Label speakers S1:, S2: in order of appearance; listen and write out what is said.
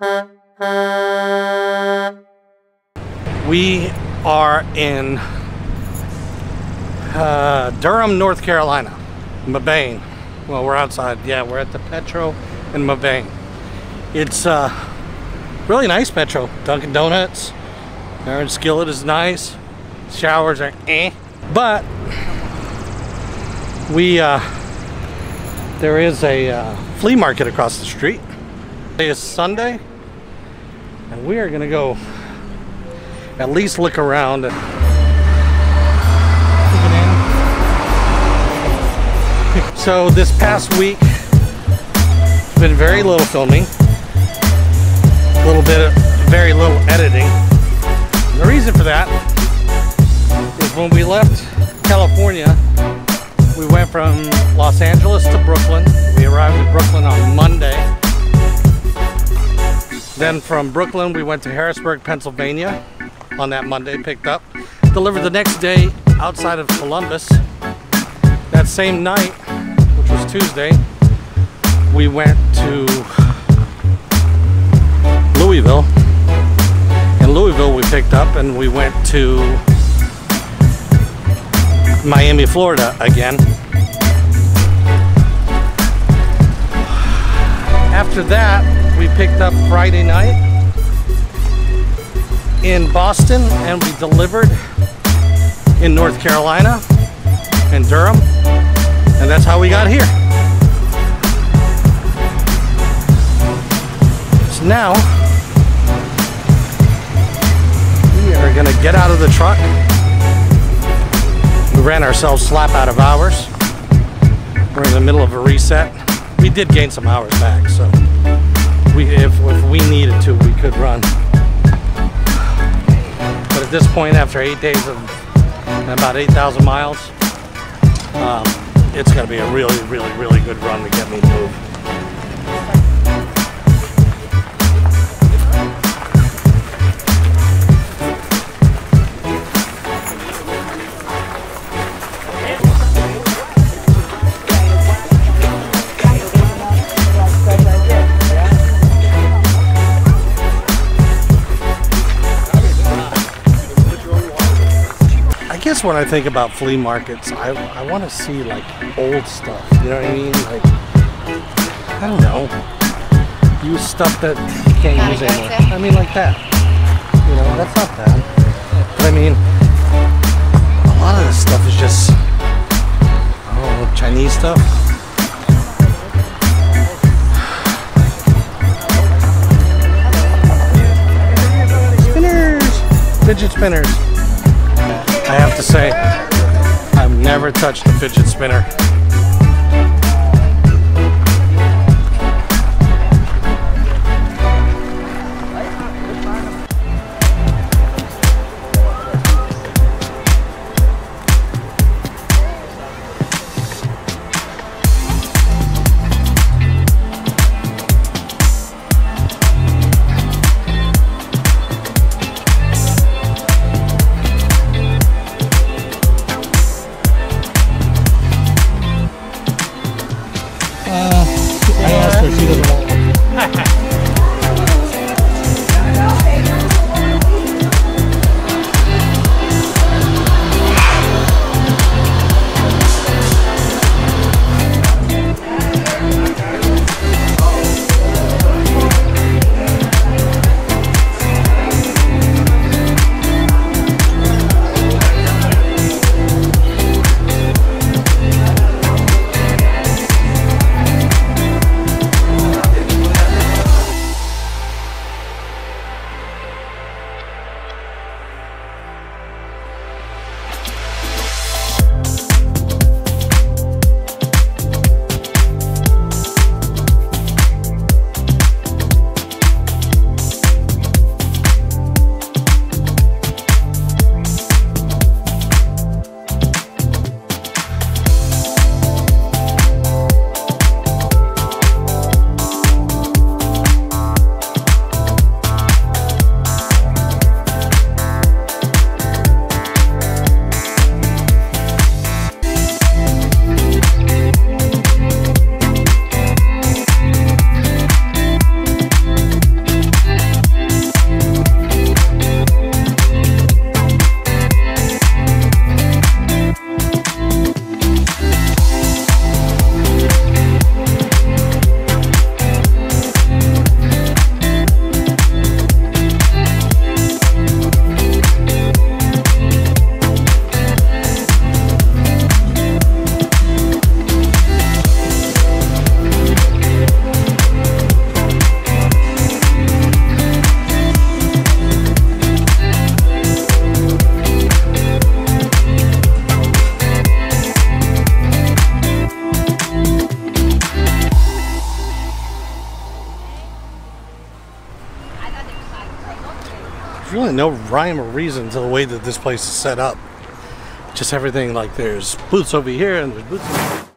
S1: We are in uh, Durham, North Carolina, Mebane. Well, we're outside. Yeah, we're at the Petro in Mebane. It's uh, really nice Petro. Dunkin' Donuts. Our skillet is nice. Showers are eh. But we uh, there is a uh, flea market across the street. Today is Sunday, and we are gonna go at least look around. So this past week, been very little filming, a little bit of very little editing. The reason for that is when we left California, we went from Los Angeles to Brooklyn. We arrived in Brooklyn on Monday. Then from Brooklyn, we went to Harrisburg, Pennsylvania on that Monday, picked up. Delivered the next day outside of Columbus. That same night, which was Tuesday, we went to Louisville. In Louisville, we picked up and we went to Miami, Florida again. After that, we picked up Friday night in Boston and we delivered in North Carolina and Durham. And that's how we got here. So now we are gonna get out of the truck. We ran ourselves slap out of hours. We're in the middle of a reset. We did gain some hours back, so we if, if we needed to, we could run. But at this point, after eight days of about 8,000 miles, um, it's going to be a really, really, really good run to get me to guess when I think about flea markets, I, I want to see like old stuff. You know what I mean? Like, I don't know. Use stuff that you can't
S2: Gotta
S1: use anymore. I mean, like that. You know, that's not bad. But I mean, a lot of this stuff is just, I don't know, Chinese stuff. Spinners! Fidget spinners. I have to say, I've never touched a fidget spinner. 呃哎呀可惜了哈哈 There's really no rhyme or reason to the way that this place is set up. Just everything like there's booths over here and there's booths